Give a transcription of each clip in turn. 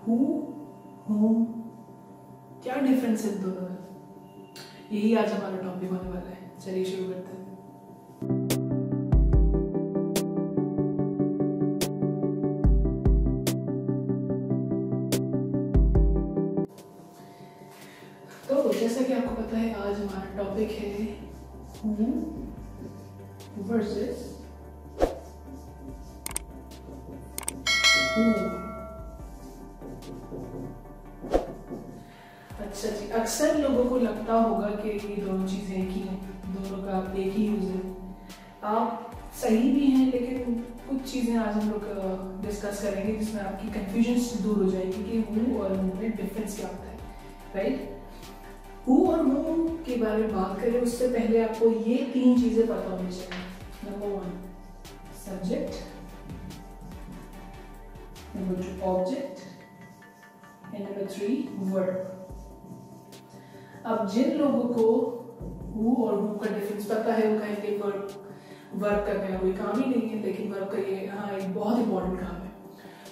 Who home क्या difference है दोनों में? यही आज हमारा टॉपिक होने वाला है। चलिए शुरू करते हैं। तो जैसा कि आपको पता है आज हमारा टॉपिक है हु वर्सेस अच्छा जी, अक्सर लोगों को लगता होगा कि ये दोनों चीज़ें एक ही हैं, दोनों का एक ही यूज़ है। आप सही भी हैं, लेकिन कुछ चीज़ें आज हम लोग डिस्कस करेंगे जिसमें आपकी कंफ्यूजन दूर हो जाएगी कि हु और हु में डिफरेंस क्या होता है राइट हु और हु के बारे में बात करें, उससे पहले आपको ये तीन चीज़ें पता होनी चाहिए। Number one subject number two object and number three verb अब जिन लोगों को हु और हु का डिफरेंस पता है, वो कहेंगे वर्ब वर्क करने का कोई काम ही नहीं है, लेकिन वर्क का ये हाँ एक बहुत इंपॉर्टेंट काम है।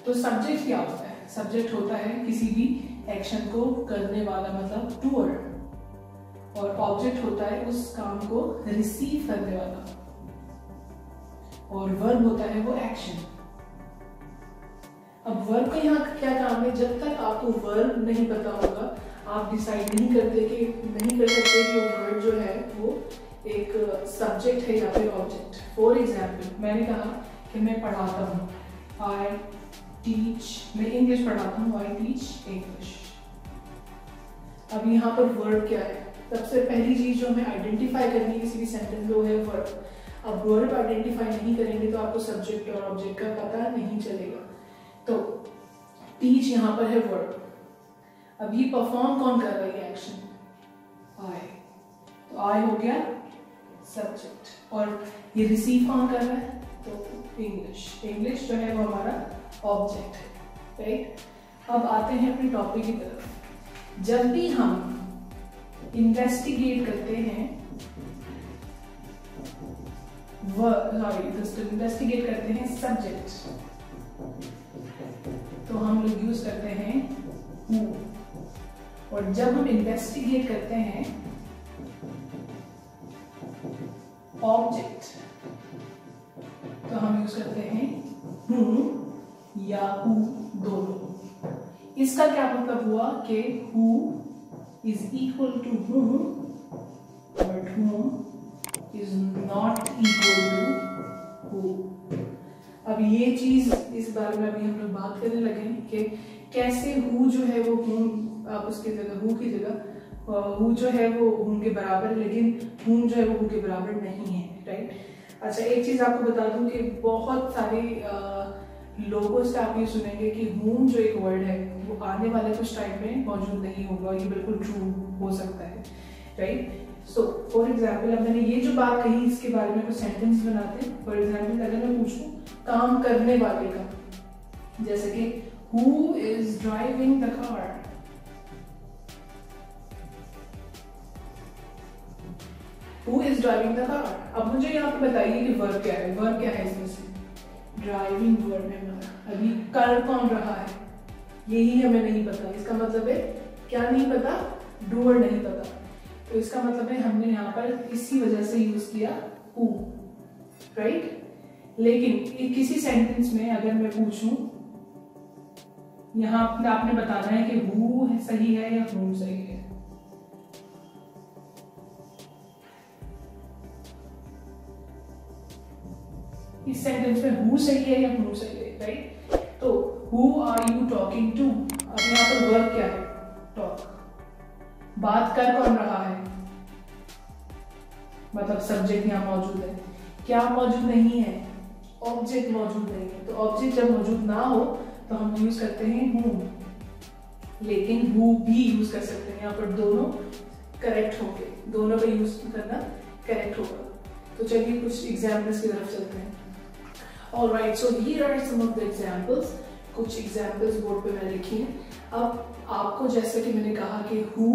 तो सब्जेक्ट क्या होता है? सब्जेक्ट होता है किसी भी एक्शन को करने वाला मतलब टूअर और ऑब्जेक्ट होता है उस काम को रिसीव करने वाला। और वर्ब होता है वो एक्शन अब वर्ब का यहाँ क्या काम है? जब तक आपको वर्ब नहीं पता होगा आप डिसाइड नहीं करते कि, नहीं कर सकते कि वो वर्ड जो है, वो एक सब्जेक्ट है या फिर ऑब्जेक्ट फॉर एग्ज़ाम्पल मैंने कहा कि मैं पढ़ाता हूँ। आई टीच मैं इंग्लिश पढ़ाता हूँ आई टीच इंग्लिश अब यहाँ पर वर्ड क्या है? सबसे पहली चीज़ जो हमें आइडेंटिफाई करनी किसी भी सेंटेंस में वो है वर्ड अब वर्ड आइडेंटिफाई नहीं करेंगे तो आपको सब्जेक्ट और ऑब्जेक्ट का पता नहीं चलेगा. तो टीच यहाँ पर है वर्ड अब ये परफॉर्म कौन कर रहा है एक्शन आई तो आई हो गया सब्जेक्ट और ये रिसीव कौन कर रहा है? तो इंग्लिश इंग्लिश जो है वो हमारा ऑब्जेक्ट है राइट अब आते हैं अपने टॉपिक की तरफ़. जब भी हम इन्वेस्टिगेट करते हैं सॉरी इन्वेस्टिगेट करते हैं सब्जेक्ट तो हम लोग यूज़ करते हैं हु और जब हम इन्वेस्टिगेट करते हैं ऑब्जेक्ट तो हम यूज़ करते हैं हु या हु दोनों। इसका क्या मतलब हुआ कि who is equal to who but who is not equal to who अब ये चीज़ इस बारे में अभी हम लोग बात करने लगे कि कैसे हु जो है वो हूँ आप उसकी जगह, हु की जगह हु जो है वो हूँ के बराबर है, लेकिन हूँ जो है वो हु के बराबर नहीं है राइट अच्छा एक चीज़ आपको बता दूँ कि बहुत सारे लोगों से आप ये सुनेंगे कि हूँ जो एक वर्ड है, वो आने वाले कुछ टाइम में मौजूद नहीं होगा, ये बिल्कुल ट्रू हो सकता है राइट सो फॉर एग्ज़ाम्पल अब मैंने ये जो बात कही, इसके बारे में कुछ सेंटेंस बनाते हैं। फॉर एग्ज़ाम्पल अगर मैं पूछूँ, काम करने वाले का, जैसे कि who is driving the car who is driving the car अब मुझे यहाँ पे बताइए कि वर्ब क्या है? वर्ब क्या है इसमें से? ड्राइविंग वर्ब है हमारा। अभी कर कौन रहा है? यही हमें नहीं पता। इसका मतलब है, क्या नहीं पता? डूअर नहीं पता। तो इसका मतलब है, हमने यहाँ पर इसी वजह से यूज़ किया हु राइट लेकिन किसी सेंटेंस में अगर मैं पूछूँ, यहाँ आपने बताना है कि हु सही है या हूँ सही है। इस सेंटेंस में हु सही है या हूँ सही है राइट तो who are you talking to अब यहाँ पर वर्ब क्या है? टॉक बात कर कौन रहा है? मतलब सब्जेक्ट यहाँ मौजूद है। क्या मौजूद नहीं है? ऑब्जेक्ट मौजूद नहीं है। तो ऑब्जेक्ट जब मौजूद ना हो तो हम यूज़ करते हैं हु लेकिन हु भी यूज़ कर सकते हैं। यहाँ पर दोनों करेक्ट होंगे। दोनों का यूज़ करना करेक्ट होगा। तो चलिए कुछ एग्जाम्पल्स की तरफ़ चलते हैं। और right so here are some of the examples कुछ एग्जाम्पल्स बोर्ड पे मैंने लिखी हैं। अब आपको जैसे कि मैंने कहा कि who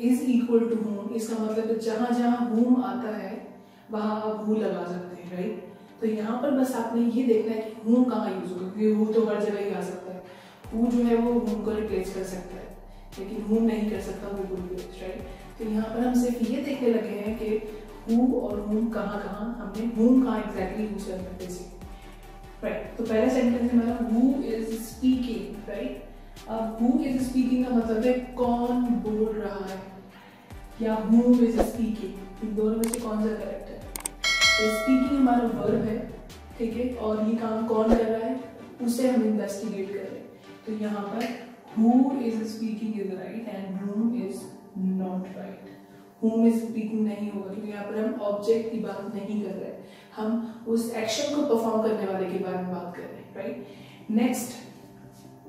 is equal to whom इसका मतलब जहाँ जहाँ हूम आता है, वहाँ आप हु लगा सकते हैं राइट तो यहाँ पर बस आपने ये देखना है कि हूँ कहाँ यूज़ होगा, क्योंकि हूँ तो हर जगह ही आ सकता है। हु जो है वो हुम को रिप्लेस कर सकता है, लेकिन हुम नहीं कर सकता बिल्कुल भी राइट तो यहाँ पर हम सिर्फ़ ये देखने लगे हैं कि हु और हुम कहाँ कहाँ हमने हुम कहाँ एग्जैक्टली यूज़ करना है राइट तो पहला सेंटेंस है हमारा हु इज़ स्पीकिंग राइट अब हु इज़ स्पीकिंग का मतलब है कौन बोल रहा है, या हु इज़ स्पीकिंग इन दोनों में से कौन सा करेक्ट है? तो स्पीकिंग हमारा वर्ब है, ठीक है? और ये काम कौन कर रहा है? उसे हम इन्वेस्टिगेट कर रहे हैं। तो यहाँ पर who is speaking is right and whom is not right whom is speaking नहीं होगा, क्योंकि यहाँ पर हम ऑब्जेक्ट की बात नहीं कर रहे हम उस एक्शन को परफॉर्म करने वाले के बारे में बात कर रहे हैं right next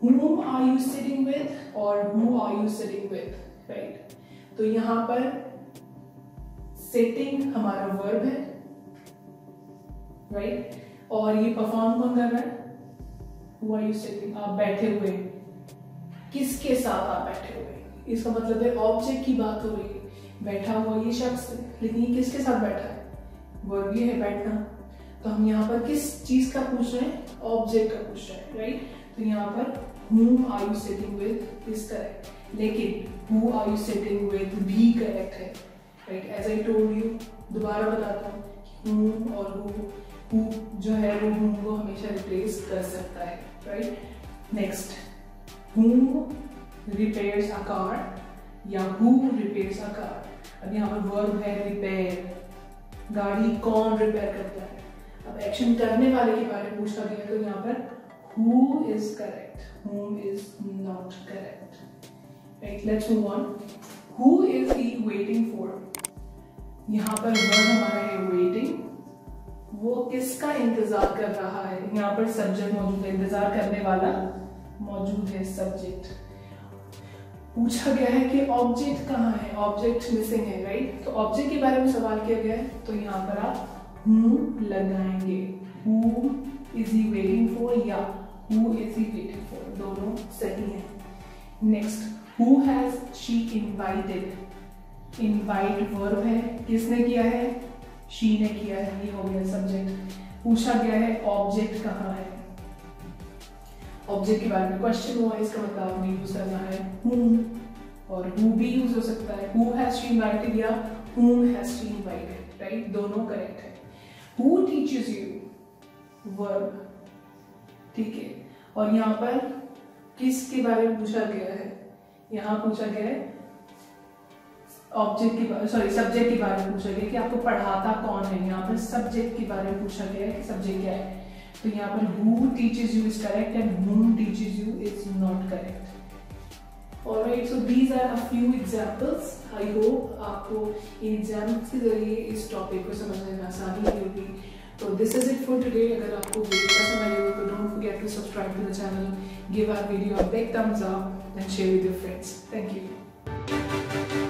whom are you sitting with or who are you sitting with, right? तो यहाँ पर sitting हमारा वर्ब है, right? और ये परफॉर्म कौन कर रहा है? Who are you sitting? आप बैठे हुए किसके साथ आप बैठे हुए इसका मतलब है ऑब्जेक्ट की बात हो रही है। बैठा हुआ ये शख्स, लेकिन ये किसके साथ बैठा है? वर्ब ये है बैठना। तो हम यहाँ पर किस चीज़ का पूछ रहे हैं? ऑब्जेक्ट का पूछ रहे हैं राइट तो यहाँ पर whom are you sitting with is correct. लेकिन who are you sitting with भी करेक्ट है right as I told you दोबारा बताता हूँ whom और who who जो है वो whom को हमेशा रिप्लेस कर सकता है right next whom repairs a car या who repairs a car? अब यहाँ पर वर्ब है रिपेयर गाड़ी कौन रिपेयर करता है? अब एक्शन करने वाले के बारे में पूछा गया तो यहाँ पर who is correct, whom is not correct? Right, let's move on. Who is he waiting for? यहाँ पर वर्ब हमारा है waiting, वो किसका इंतज़ार कर रहा है? यहाँ पर सब्जेक्ट मौजूद है, इंतज़ार करने वाला मौजूद है सब्जेक्ट पूछा गया है कि ऑब्जेक्ट कहाँ है? ऑब्जेक्ट मिसिंग है राइट तो ऑब्जेक्ट के बारे में सवाल किया गया है तो यहाँ पर आप हु लगाएँगे। Who is he waiting for या who is he waiting for दोनों सही है। Next who has she invited invite verb है। किसने किया है? शी ने किया है। ये हो गया सब्जेक्ट पूछा गया है ऑब्जेक्ट कहाँ है। ऑब्जेक्ट के बारे में क्वेश्चन हुआ, इसका मतलब हमें यूज़ करना है whom और who भी यूज़ हो सकता है। Who has she invited या whom has she invited right दोनों करेक्ट है। Who teaches you verb? ठीक है। और यहाँ पर किसके बारे में पूछा गया है? यहाँ पूछा गया है ऑब्जेक्ट के बारे सॉरी सब्जेक्ट के बारे में पूछा गया कि आपको पढ़ाता कौन है? यहाँ पर सब्जेक्ट के बारे में पूछा गया है कि सब्जेक्ट क्या है। तो यहाँ पर who teaches you is correct and whom teaches you is not correct. Alright, so these are a few examples. I hope आपको इन एग्ज़ाम्स के ज़रिए इस टॉपिक को समझने में आसानी होगी तो this is it for today अगर आपको वीडियो पसंद आई हो तो don't forget to subscribe to the channel give our video a big thumbs up and share with your friends thank you